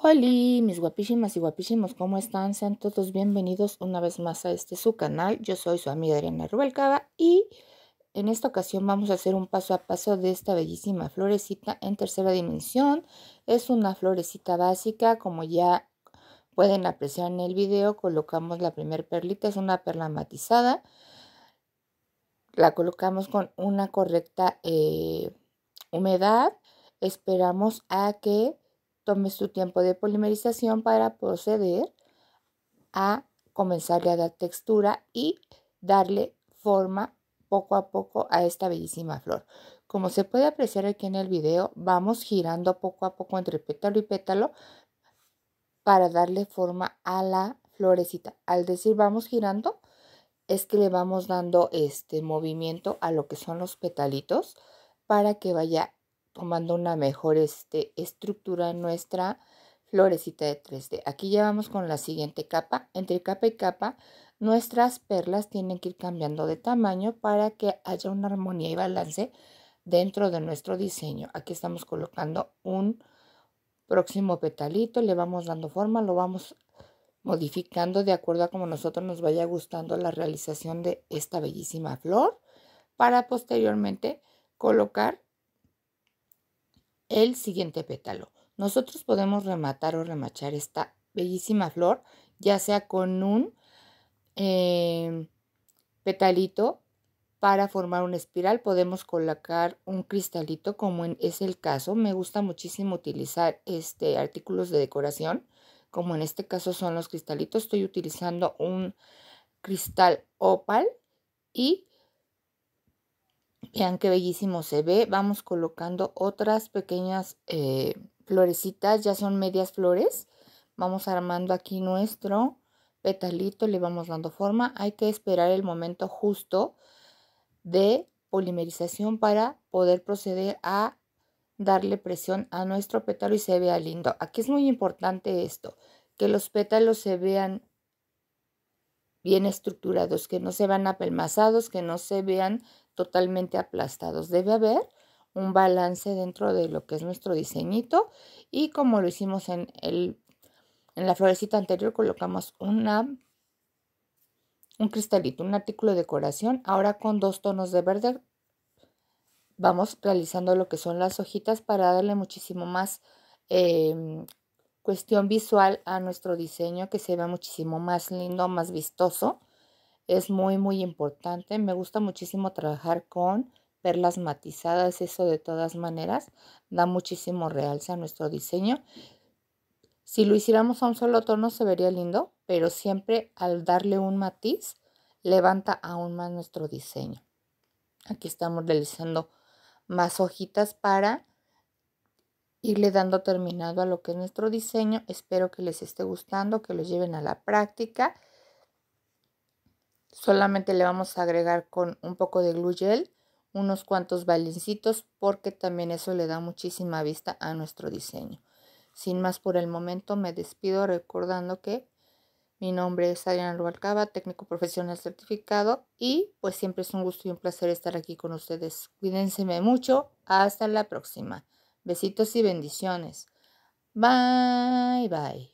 Hola, mis guapísimas y guapísimos, ¿cómo están? Sean todos bienvenidos una vez más a este su canal. Yo soy su amiga Ariana Rubalcaba y en esta ocasión vamos a hacer un paso a paso de esta bellísima florecita en tercera dimensión. Es una florecita básica, como ya pueden apreciar en el video, colocamos la primer perlita, es una perla matizada. La colocamos con una correcta eh, humedad. Esperamos a que Tome su tiempo de polimerización para proceder a comenzarle a dar textura y darle forma poco a poco a esta bellísima flor. Como se puede apreciar aquí en el video, vamos girando poco a poco entre pétalo y pétalo para darle forma a la florecita. Al decir vamos girando, es que le vamos dando este movimiento a lo que son los petalitos para que vaya tomando una mejor este, estructura en nuestra florecita de 3D. Aquí ya vamos con la siguiente capa. Entre capa y capa, nuestras perlas tienen que ir cambiando de tamaño para que haya una armonía y balance dentro de nuestro diseño. Aquí estamos colocando un próximo petalito, le vamos dando forma, lo vamos modificando de acuerdo a como nosotros nos vaya gustando la realización de esta bellísima flor para posteriormente colocar el siguiente pétalo. Nosotros podemos rematar o remachar esta bellísima flor, ya sea con un em, petalito para formar una espiral. Podemos colocar un cristalito como es el caso. Me gusta muchísimo utilizar este artículos de decoración, como en este caso son los cristalitos. Estoy utilizando un cristal opal y Vean qué bellísimo se ve. Vamos colocando otras pequeñas eh, florecitas, ya son medias flores. Vamos armando aquí nuestro petalito, le vamos dando forma. Hay que esperar el momento justo de polimerización para poder proceder a darle presión a nuestro pétalo y se vea lindo. Aquí es muy importante esto, que los pétalos se vean bien estructurados, que no se vean apelmazados, que no se vean totalmente aplastados. Debe haber un balance dentro de lo que es nuestro diseñito y como lo hicimos en, el, en la florecita anterior colocamos una, un cristalito, un artículo de decoración. Ahora con dos tonos de verde vamos realizando lo que son las hojitas para darle muchísimo más em, cuestión visual a nuestro diseño que se vea muchísimo más lindo, más vistoso es muy, muy importante. Me gusta muchísimo trabajar con perlas matizadas, eso de todas maneras da muchísimo realce a nuestro diseño. Si lo hiciéramos a un solo tono se vería lindo, pero siempre al darle un matiz levanta aún más nuestro diseño. Aquí estamos realizando más hojitas para irle dando terminado a lo que es nuestro diseño. Espero que les esté gustando, que lo lleven a la práctica Solamente le vamos a agregar con un poco de glue gel unos cuantos balincitos porque también eso le da muchísima vista a nuestro diseño. Sin más por el momento me despido recordando que mi nombre es Adriana Rubalcaba, técnico profesional certificado y pues siempre es un gusto y un placer estar aquí con ustedes. Cuídense mucho, hasta la próxima. Besitos y bendiciones. Bye bye.